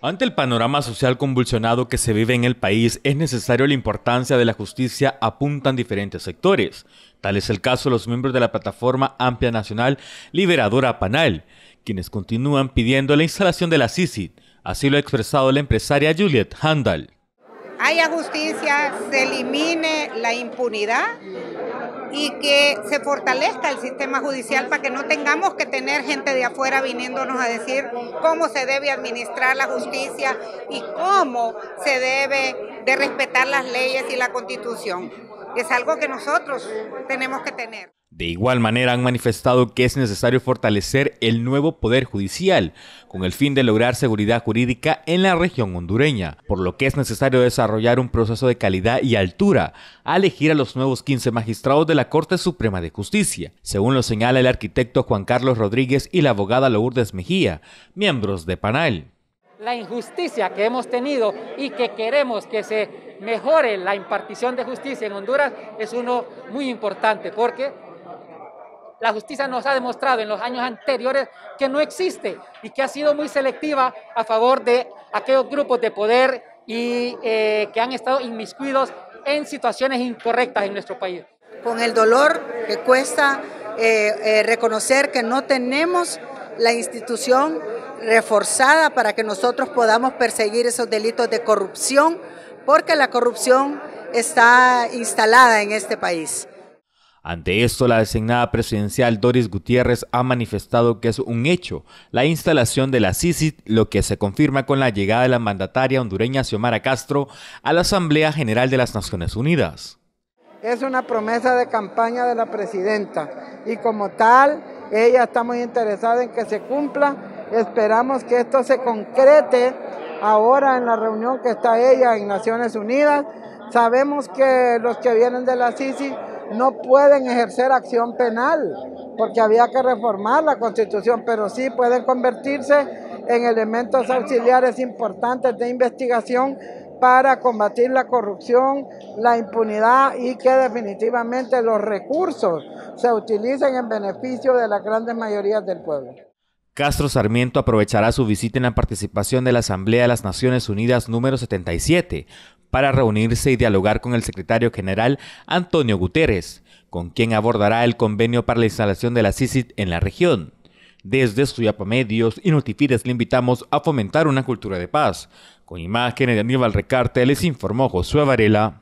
Ante el panorama social convulsionado que se vive en el país, es necesario la importancia de la justicia, apuntan diferentes sectores. Tal es el caso de los miembros de la plataforma Amplia Nacional Liberadora Panal, quienes continúan pidiendo la instalación de la CICID. Así lo ha expresado la empresaria Juliet Handal. Haya justicia, se elimine la impunidad y que se fortalezca el sistema judicial para que no tengamos que tener gente de afuera viniéndonos a decir cómo se debe administrar la justicia y cómo se debe de respetar las leyes y la constitución. Es algo que nosotros tenemos que tener. De igual manera han manifestado que es necesario fortalecer el nuevo Poder Judicial con el fin de lograr seguridad jurídica en la región hondureña, por lo que es necesario desarrollar un proceso de calidad y altura a elegir a los nuevos 15 magistrados de la Corte Suprema de Justicia, según lo señala el arquitecto Juan Carlos Rodríguez y la abogada Lourdes Mejía, miembros de Panal. La injusticia que hemos tenido y que queremos que se mejore la impartición de justicia en Honduras es uno muy importante porque la justicia nos ha demostrado en los años anteriores que no existe y que ha sido muy selectiva a favor de aquellos grupos de poder y eh, que han estado inmiscuidos en situaciones incorrectas en nuestro país. Con el dolor que cuesta eh, eh, reconocer que no tenemos la institución reforzada para que nosotros podamos perseguir esos delitos de corrupción, porque la corrupción está instalada en este país. Ante esto, la designada presidencial Doris Gutiérrez ha manifestado que es un hecho la instalación de la CICIT, lo que se confirma con la llegada de la mandataria hondureña Xiomara Castro a la Asamblea General de las Naciones Unidas. Es una promesa de campaña de la presidenta y como tal, ella está muy interesada en que se cumpla. Esperamos que esto se concrete ahora en la reunión que está ella en Naciones Unidas. Sabemos que los que vienen de la CICIT no pueden ejercer acción penal, porque había que reformar la constitución, pero sí pueden convertirse en elementos auxiliares importantes de investigación para combatir la corrupción, la impunidad y que definitivamente los recursos se utilicen en beneficio de las grandes mayorías del pueblo. Castro Sarmiento aprovechará su visita en la participación de la Asamblea de las Naciones Unidas número 77 para reunirse y dialogar con el secretario general Antonio Guterres, con quien abordará el convenio para la instalación de la CICIT en la región. Desde Suyapa Medios y Notifides le invitamos a fomentar una cultura de paz. Con imágenes de Aníbal Recarte les informó Josué Varela.